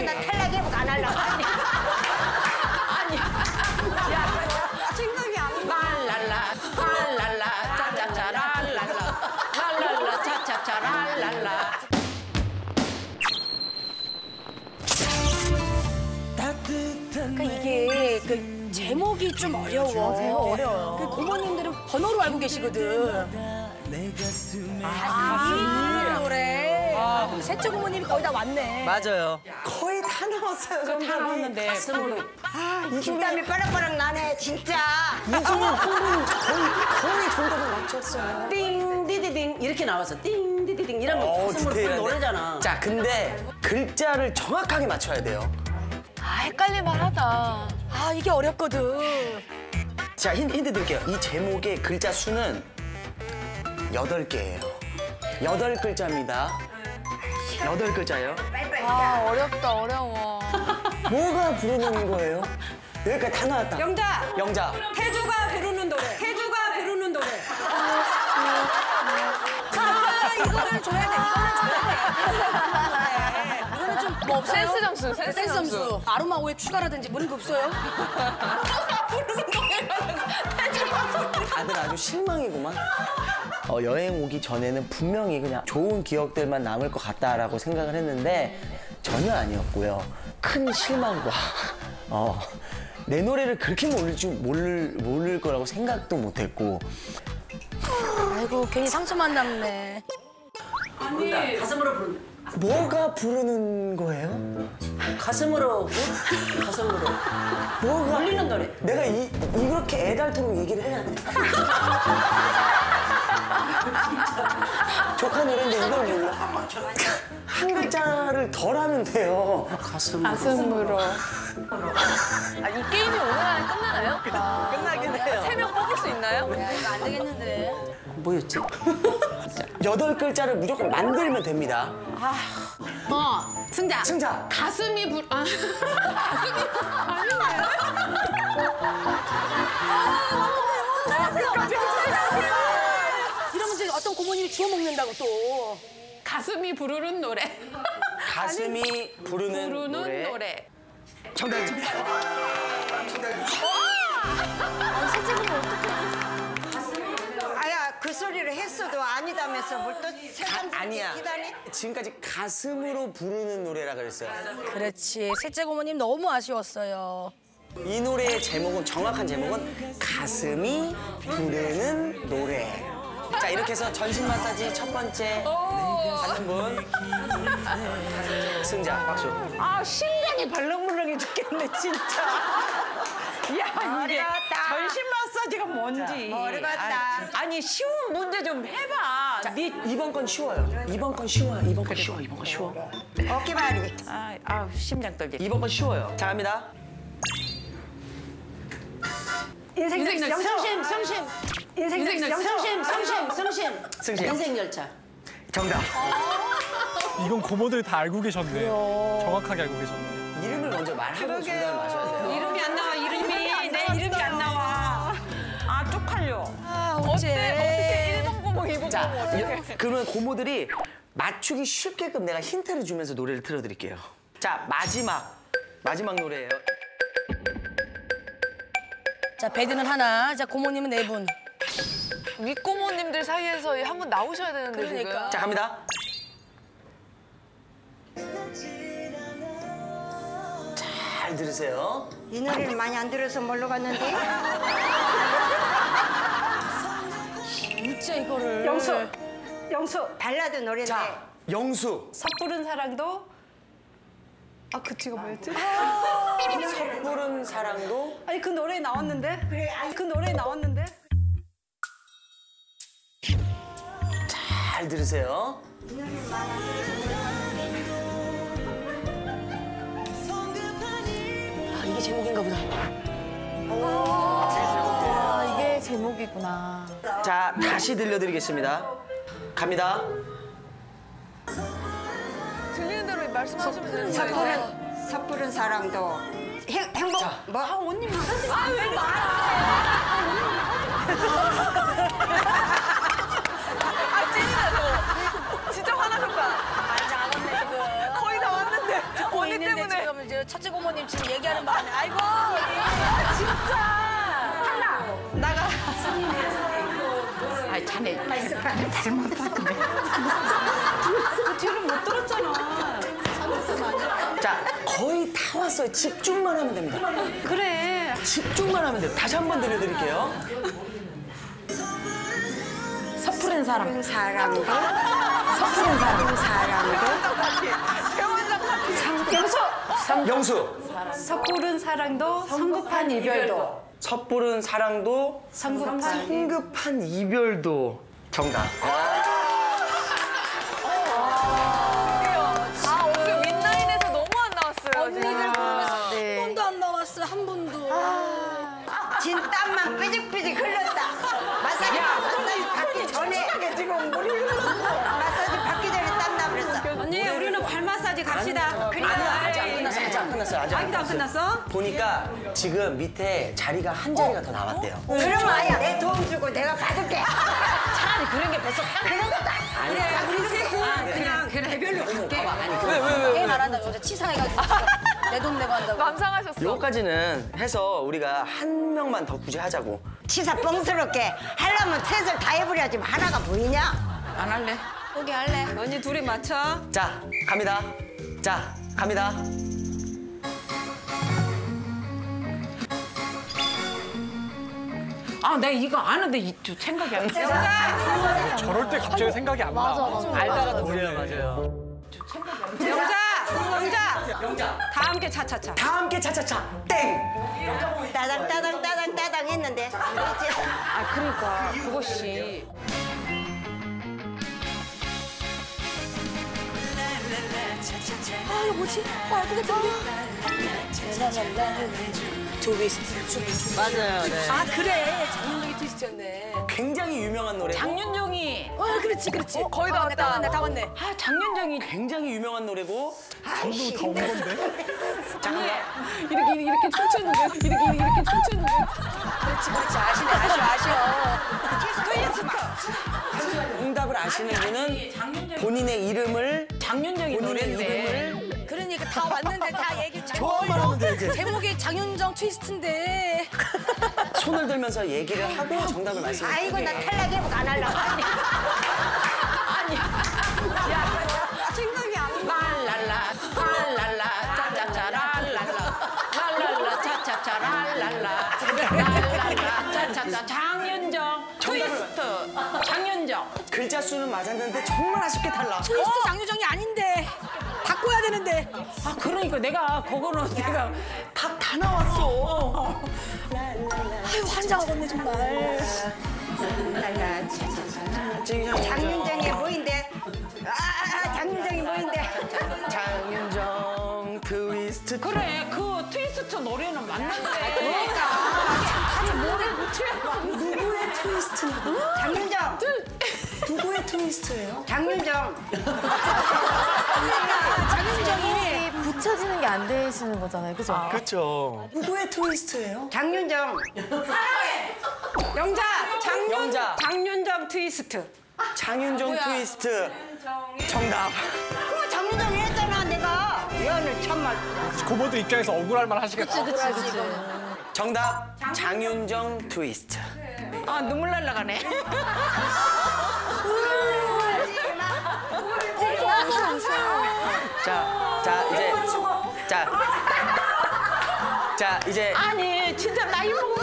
이거 나 탈락해보고 안 할라. 생각이 안 나. 랄랄라 랄랄라 짜짜짜 랄랄라 랄랄라 짜짜짜 랄랄라 그러니까 이게 그 제목이 좀 어려워. 제목 어려워요. 그 고모님들은 번호로 알고 계시거든. 아, 이 노래. 그럼 셋째 고모님이 거의 다 왔네. 맞아요. 다 나왔어요. 다 나왔는데 가슴으로 진땀이 빠락빠락 나네, 진짜. 이중에 한분 거의 거의 정답을 맞췄어요. 띵 디디딩 이렇게 나와서 띵 디디딩 이러면 어, 가슴으로 그 디테일한데. 노래잖아 자, 근데 글자를 정확하게 맞춰야 돼요. 아, 헷갈릴만 하다. 아, 이게 어렵거든. 자, 힌트, 힌트 드릴게요. 이 제목의 글자 수는 여덟 개예요. 여덟 글자입니다. 여덟 글자예요. 아 어렵다 어려워. 뭐가 부르는 거예요? 여기까지 다 나왔다. 영자. 영자. 태주가 부르는 노래. 태주가 부르는 노래. 아, 이거를 줘야 돼. 이거는 좀뭐 없어요? 센스 점수, 센스 점수. 아로마 오에 추가라든지 뭐 이런 거 없어요? 다들 아주 실망이구만. 어, 여행 오기 전에는 분명히 그냥 좋은 기억들만 남을 것 같다라고 생각을 했는데 전혀 아니었고요. 큰 실망과 어, 내 노래를 그렇게 모를 줄 모를 모를 거라고 생각도 못했고 아이고, 괜히 상처만 남네. 가슴으로 부르는 뭐가 부르는 거예요? 가슴으로 응? 가슴으로 뭐가 울리는 노래 내가 이 이렇게 애달토록 얘기를 해야 돼. 조카 노래인데 이걸 몰라. 한 글자를 덜 하면 돼요. 가슴으로 가슴으로. 아, 이 게임이 오늘 안에 끝나나요? 끝나긴 해요. 세 명 뽑을 수 있나요? 야, 이거 안 되겠는데. 뭐였지? 여덟 글자를 무조건 만들면 됩니다. 어, 승자. 승자. 가슴이 불, 아. 가슴이 아니네. 이러면 이제 어떤 고모님이 주워 먹는다고 또. 가슴이 부르는 노래. 가슴이 부르는, 부르는 노래. 노래. 정답입니다. 그 소리를 했어도 아니다면서 뭘또 세상 아니야. 기다네? 지금까지 가슴으로 부르는 노래라 그랬어요. 그렇지. 셋째 고모님 너무 아쉬웠어요. 이 노래의 제목은 정확한 제목은 가슴이 부르는 노래. 자 이렇게 해서 전신 마사지 첫 번째 받는 분 승자 박수. 아 심장이 벌렁벌렁해 죽겠네 진짜. 야 이게. 전신 마 사지가 뭔지. 모르겠다. 아, 니 쉬운 문제 좀 해봐. 자 이, 이번 건 쉬워요. 이번 건 쉬워요. 이번 건 쉬워. 이번 건 쉬워. 어깨발이. 아, 아우 심장 떨게. 이번 건 쉬워요. 자 갑니다. 인생 열차. 성심 성심 인생 열차. 성심 성심 성심 승심. 인생 열차 정답. 이건 고모들이 다 알고 계셨네. 정확하게 알고 계셨네. 이름을 먼저 말하고 정답을 마셔야 돼요. 이름이 안 나와 이름이 내 이름이 안 나와. 어째. 어떻게 1번 고모, 2번 자, 고모 어떻게? 여- 그러면 고모들이 맞추기 쉽게끔 내가 힌트를 주면서 노래를 틀어드릴게요. 자, 마지막. 마지막 노래예요. 자, 배드는 하나. 자, 고모님은 네 분. 윗고모님들 사이에서 한 분 나오셔야 되는데 그러니까. 자, 갑니다. 잘 들으세요. 이 노래를 많이 안 들어서 뭘로 갔는데? 영수. 영수. 발라드 노래인데. 자, 영수. 섣부른 사랑도. 아 그치가 뭐였지? 푸른 사랑도 아니 그 노래에 나왔는데. 그래. 아니 그 노래에 나왔는데. 잘 들으세요. 아, 이게 제목인가 보다. 아, 제목이구나. 자, 다시 들려드리겠습니다. 갑니다. 들리는 대로 말씀하시면 되는 거예요. 섣부른, 섣부른 사랑도. 행, 행복, 자. 뭐? 아, 언니 말하지 아왜 말아? 아 찐이다 너. 진짜 화나셨다. 아, 안 왔네, 지금. 거의 다 왔는데. 언니 때문에 근데 지금 이제 첫째 고모님 지금 얘기하는 바람에 아이고 아 이 자네 자, 거의 다 왔어요. 집중만 하면 됩니다. 그래. 집중만 하면 돼요. 다시 한 번 들려드릴게요. 섣부른 사람. 사람도 섣부른 사람 사람도 영수. 섣부른 사랑도 성급한 이별도. 섣부른 사랑도 성급한 성급한 이별도 정답. 아. 안 나왔어요. 언니들 부르면서 한 번도 안 나왔어 한 번도. 진 땀만 삐직삐직 흘렀다. 마사지 마사지 받기 전에 지금 물이 마사지 받기 전에 땀 나 버렸어. 언니 우리는 발 마사지 갑시다. 끝났어요. 아직. 아직 안 끝났어? 보니까 지금 밑에 자리가 한 자리가 더 남았대요. 그러면 아야 내 도움 주고 내가 받을게 차라리 그런 게 벌써 그런 거다. 그래 우리 셋은 그냥 개별로 갈게. 게임 안 한다고 어제 치사해가지고 내 돈 내고 한다고 감상하셨어. 요거까지는 해서 우리가 한 명만 더 굳이 하자고. 치사 뻥스럽게 하려면 셋을 다 해버려야지 하나가 보이냐 안 할래. 포기할래 언니 둘이 맞춰. 자, 갑니다. 자, 갑니다. 아 내가 이거 아는데 이, 저 생각이 안 나. 저럴 때 갑자기 생각이 안 나. 알다가도 몰려요, 맞아요. 영자, 영자, 영자. 다 함께 차차차. 다 함께 차차차 땡. 따당 따당 따당 따당 했는데 아 그러니까 그것이. 아 이거 뭐지? 어, 알것 같은데 트위스트 맞아요, 네. 아 그래 장윤정이 트위스트였네 굉장히 유명한 노래. 장윤정이. 어 그렇지 그렇지 거의 다다 왔네 다 왔네 다 왔네 아 장윤정이 굉장히 유명한 노래고. 아이씨 다온 건데? 이렇게 이렇게 춤추는데 이렇게 이렇게 춤추는데. 그렇지 그렇지 아시네 아쉬워 아쉬워 응답을 아시는 분은 본인의 이름을 장윤정이 본인의 노래인데. 이름을 다 왔는데 다 얘기 좋아만 하면 돼, 이제. 제목이 장윤정 트위스트인데. 손을 들면서 얘기를 하고 정답을 말씀해 아이고 나 탈락해보고 안 하려고. 생각이 글자 수는 맞았는데 정말 아쉽게 탈락. 트위스트 장윤정이 아닌데 바꿔야 되는데 아 그러니까 내가 그거는 내가 다 다 나왔어 아유 환장하겠네 정말 장윤정이 뭐인데 아, 아 장윤정이 뭐인데 장윤정 트위스트. 그래 그 트위스트 노래는 맞는데 누구의 트위스트냐고? 장윤정 누구의 트위스트예요? 장윤정 장윤정이 붙여지는 게 안 되시는 거잖아요. 그죠? 그렇죠. 누구의 트위스트예요? 장윤정 영자 장윤 영자. 장윤정 트위스트 장윤정 트위스트. 정답. 그거 장윤정 했잖아 내가 연을 참말 고모도 입장에서 억울할 만 하시겠다. 정답. 장윤정 트위스트. 아 눈물 날라가네 자, 자 이제 자, 자 이제. 아니 진짜 나이 먹은